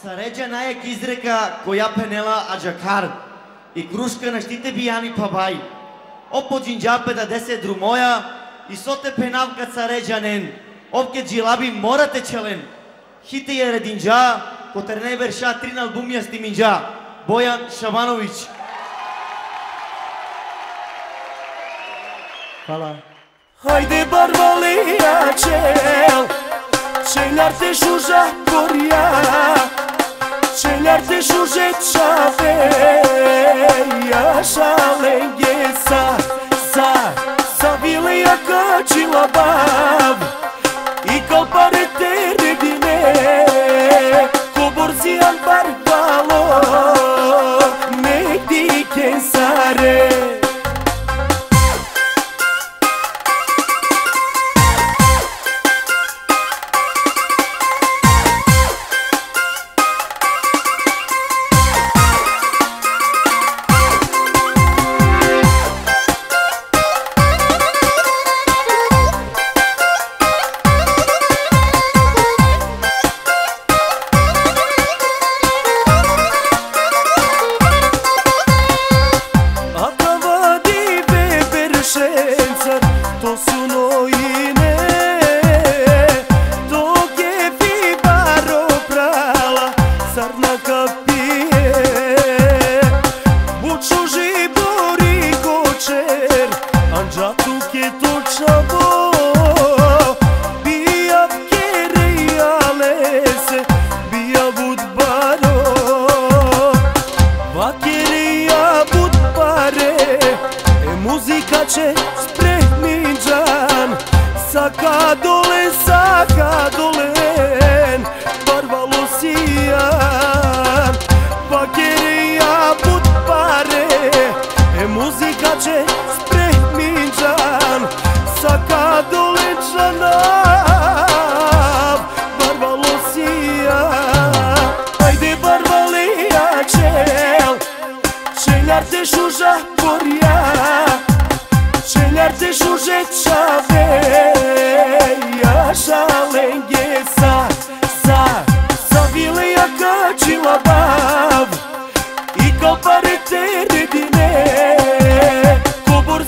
Сареджа најак изрека која пенела аджакар и крушка на штите бијани пабај. Опо джинджапе да десе друмоја и соте пенавка цареджанен. Овке джилаби морате челен. Хите е рединджа, котерне верша трин албумија стиминджа. Бојан Шабановиќ. Barbalija čel, čeljar te šuža korja, čeljar te Čaveja šalenje sa, sa, sa vilija kačila baš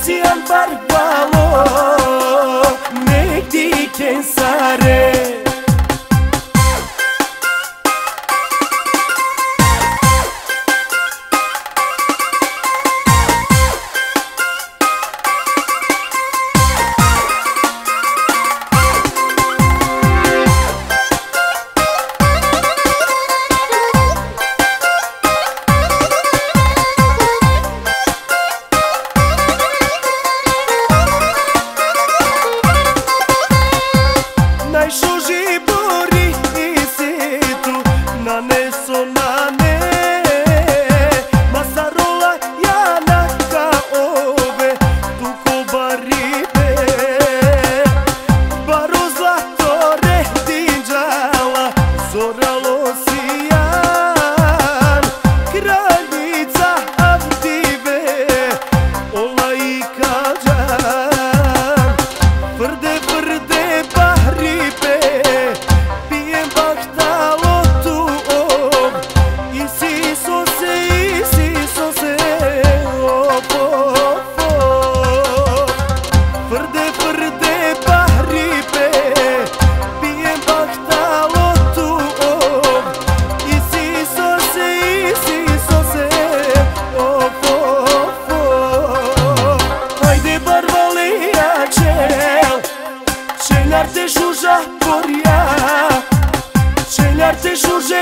Siempre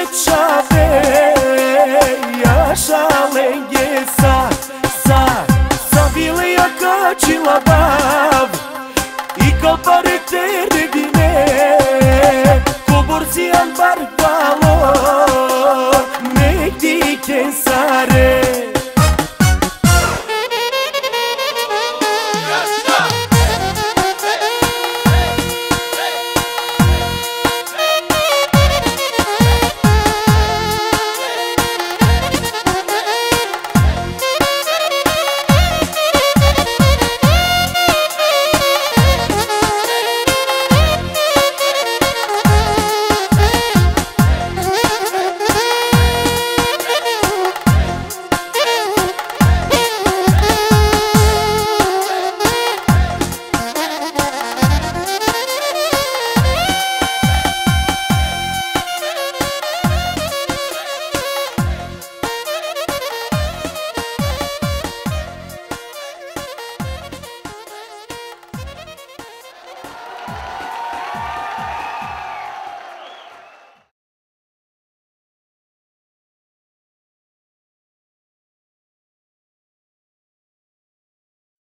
veçare Yaşalenge sa sa Sa bile yakaçila bav. I kalpare terebine Koborziyan barbalo Mekdi kes